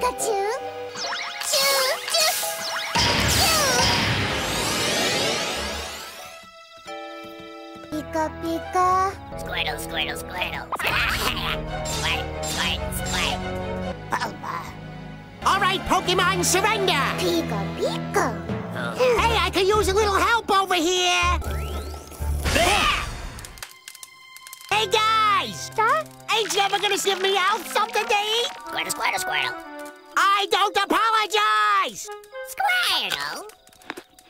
Pikachu! Choo! Choo! Choo! Pika Pika! Squirtle, squirtle, squirtle. squirt, squirt, squirt. Bulba. All right, Pokemon, surrender! Pika Pika! Hey, I could use a little help over here! Hey, guys! Huh? Ain't you ever gonna give me out something to eat? Squirtle, squirtle, squirtle. I don't apologize! Squirtle.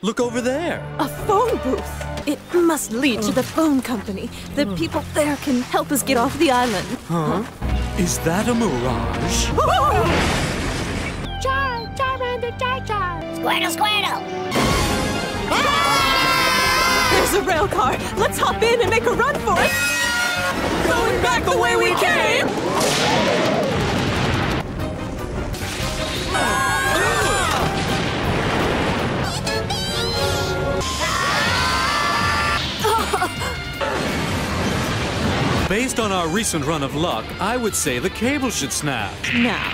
Look over there. A phone booth. It must lead to the phone company. The hmm. people there can help us get off the island. Huh? Is that a mirage? Char! Charmander, Char Char! Squirtle, squirtle. There's a rail car. Let's hop in and make a run for it. Going back the way we came. Based on our recent run of luck, I would say the cable should snap. Now,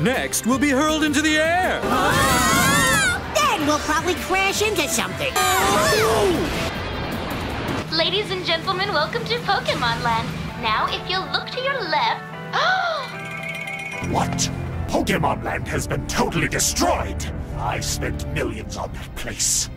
Next, we'll be hurled into the air. Then we'll probably crash into something. Ladies and gentlemen, welcome to Pokemon Land. Now, if you'll look to your left. What? Pokemon Land has been totally destroyed! I spent millions on that place.